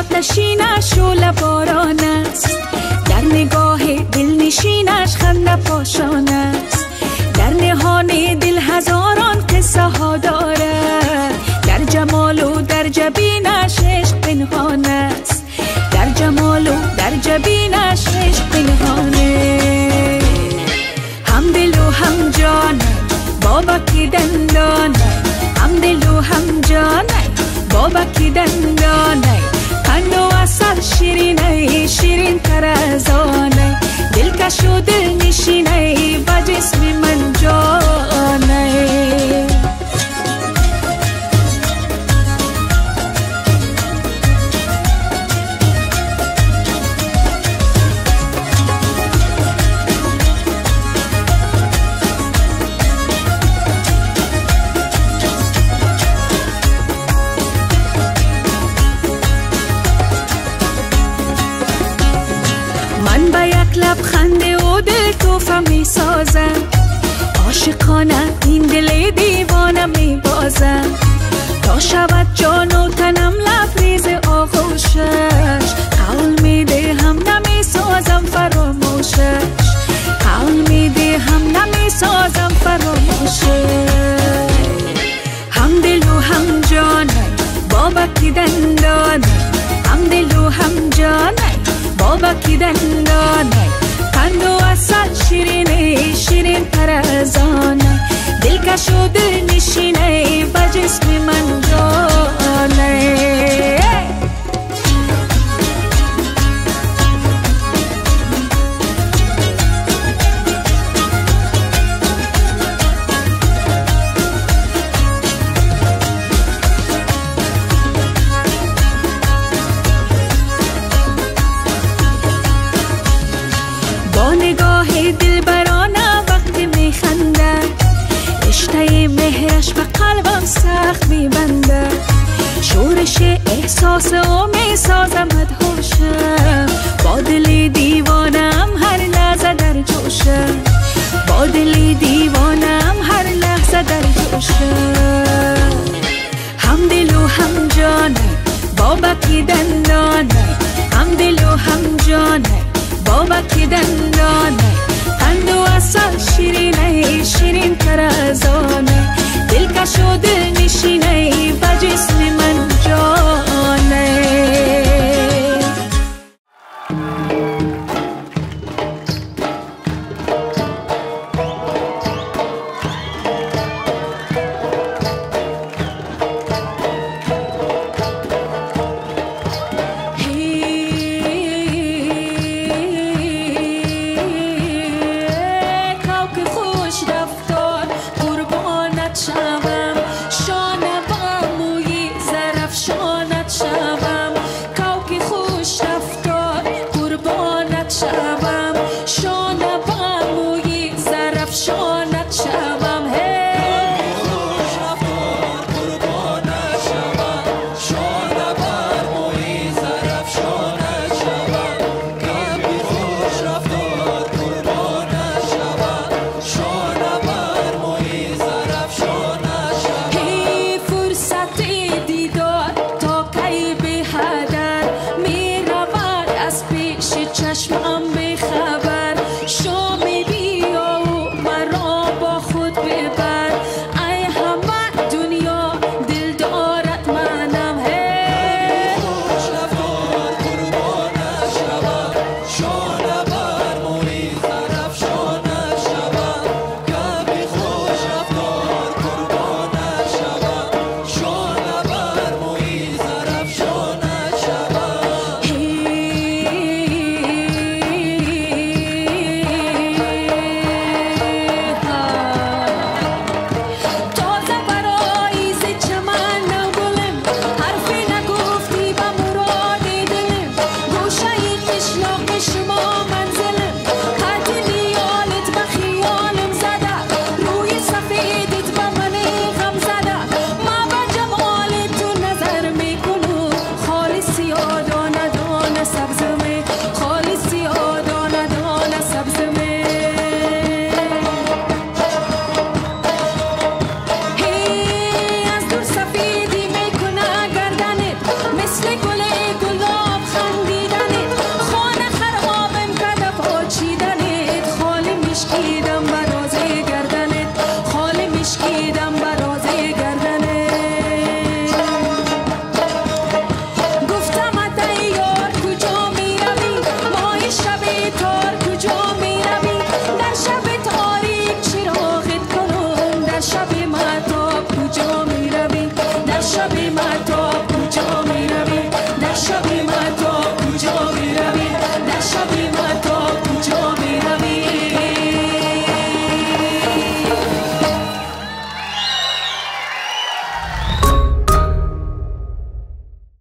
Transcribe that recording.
آتشینش شول باران است. در نگاه دل نشینش خنده پاشان است. در نهان دل هزاران قصه ها دارد. در جمال و در جبینش عشق پنهان است. در جمال و در جبینش عشق پنهانه هم دل و هم جانه بابا کی دندانه هم دل و هم جانه بابا کی دندانه قند شیرینای شیرین تر از آنه دل کشو دل نشینای لبخند و دل توفه می سازم عاشقانه این دل دیوانه می بازم تا شود جان و تنم لبریز آغوشش. قول می ده هم نمی سازم فراموشش. قول می ده هم نمی سازم فراموشش. هم دل و هم جانه بابا کی دندانه هم دل و هم جانه بابا کی دندانه şu به قلبم سخت میبنده. شورش احساس و می‌سازم مدهوشم با دل دیوانم هر لحظه در جوشم. با دل دیوانم هر لحظه در جوشم. هم دل و هم جانه بابا کی دندانه هم دل و هم جانه بابا کی دندانه قند و اصل شیرینه شیرین تر از آنه دلکش و دل